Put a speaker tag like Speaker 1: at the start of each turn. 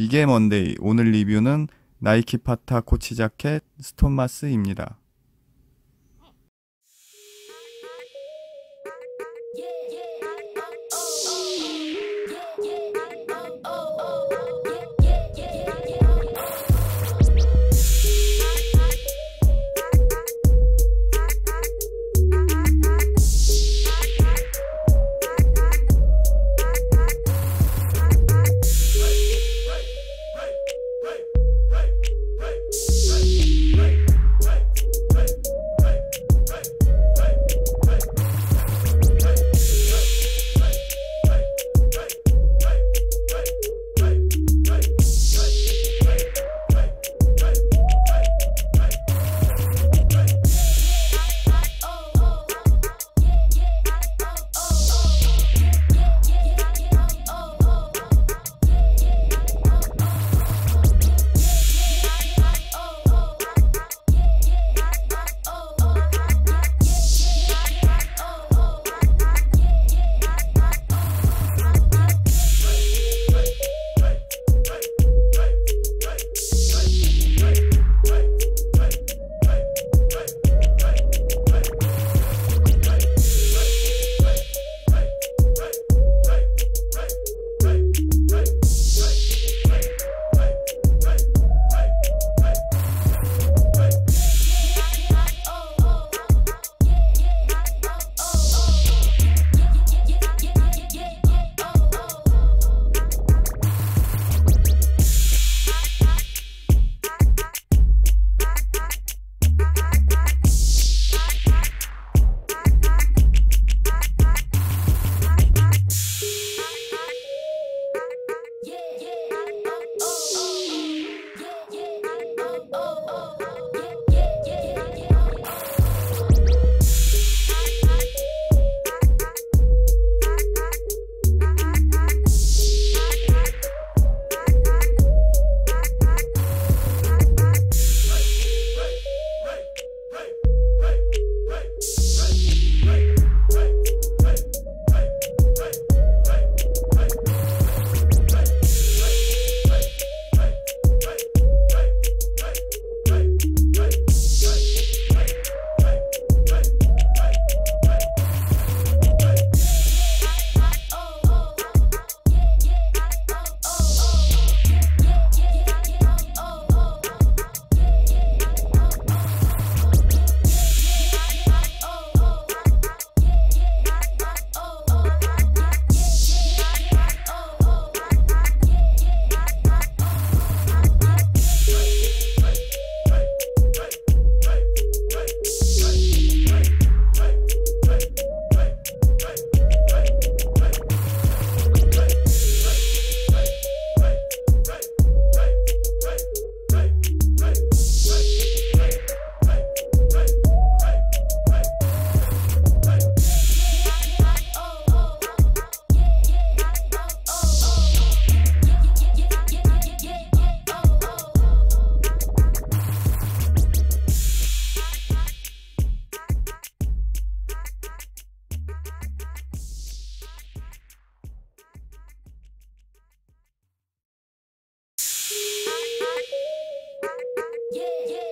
Speaker 1: 이게 뭔데이 오늘 리뷰는 나이키 파타 코치 자켓 스톤마스입니다. Yeah. yeah, yeah.